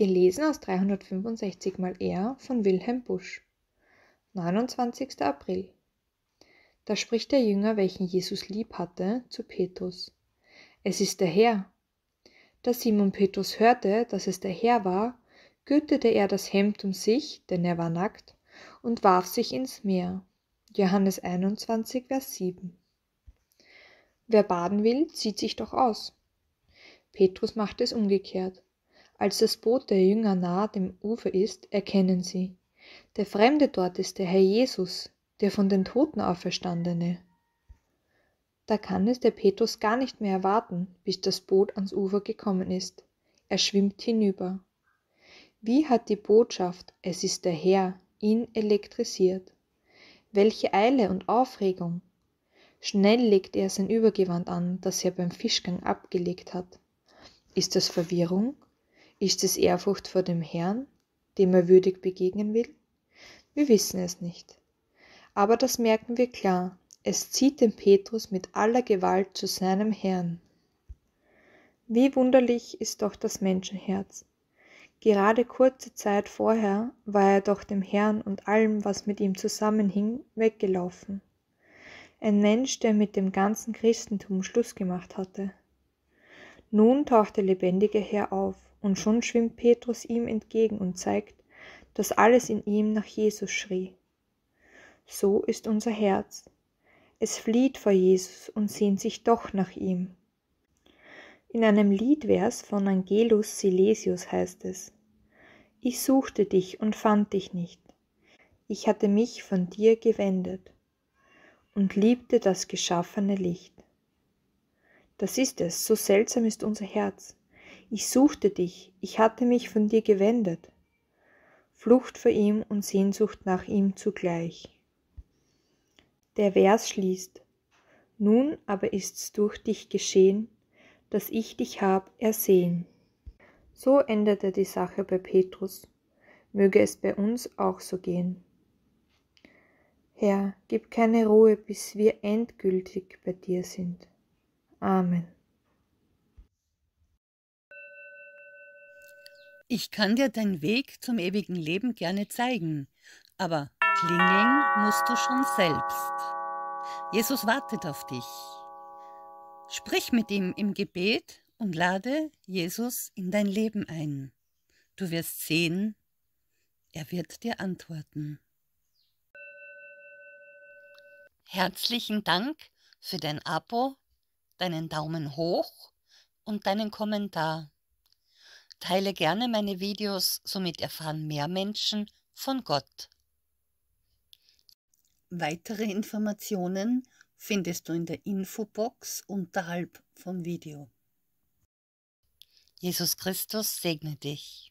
Gelesen aus 365 mal R von Wilhelm Busch. 29. April. Da spricht der Jünger, welchen Jesus lieb hatte, zu Petrus. Es ist der Herr. Da Simon Petrus hörte, dass es der Herr war, gürtete er das Hemd um sich, denn er war nackt, und warf sich ins Meer. Johannes 21, Vers 7. Wer baden will, zieht sich doch aus. Petrus macht es umgekehrt. Als das Boot der Jünger nahe dem Ufer ist, erkennen sie. Der Fremde dort ist der Herr Jesus, der von den Toten auferstandene. Da kann es der Petrus gar nicht mehr erwarten, bis das Boot ans Ufer gekommen ist. Er schwimmt hinüber. Wie hat die Botschaft, es ist der Herr, ihn elektrisiert? Welche Eile und Aufregung! Schnell legt er sein Übergewand an, das er beim Fischgang abgelegt hat. Ist das Verwirrung? Ist es Ehrfurcht vor dem Herrn, dem er würdig begegnen will? Wir wissen es nicht. Aber das merken wir klar. Es zieht den Petrus mit aller Gewalt zu seinem Herrn. Wie wunderlich ist doch das Menschenherz. Gerade kurze Zeit vorher war er doch dem Herrn und allem, was mit ihm zusammenhing, weggelaufen. Ein Mensch, der mit dem ganzen Christentum Schluss gemacht hatte. Nun taucht der lebendige Herr auf, und schon schwimmt Petrus ihm entgegen und zeigt, dass alles in ihm nach Jesus schrie. So ist unser Herz. Es flieht vor Jesus und sehnt sich doch nach ihm. In einem Liedvers von Angelus Silesius heißt es, Ich suchte dich und fand dich nicht. Ich hatte mich von dir gewendet und liebte das geschaffene Licht. Das ist es, so seltsam ist unser Herz. Ich suchte dich, ich hatte mich von dir gewendet. Flucht vor ihm und Sehnsucht nach ihm zugleich. Der Vers schließt, nun aber ist's durch dich geschehen, dass ich dich hab ersehen. So endete die Sache bei Petrus, möge es bei uns auch so gehen. Herr, gib keine Ruhe, bis wir endgültig bei dir sind. Amen. Ich kann dir den Weg zum ewigen Leben gerne zeigen, aber klingeln musst du schon selbst. Jesus wartet auf dich. Sprich mit ihm im Gebet und lade Jesus in dein Leben ein. Du wirst sehen, er wird dir antworten. Herzlichen Dank für dein Abo, deinen Daumen hoch und deinen Kommentar. Teile gerne meine Videos, somit erfahren mehr Menschen von Gott. Weitere Informationen findest du in der Infobox unterhalb vom Video. Jesus Christus segne dich.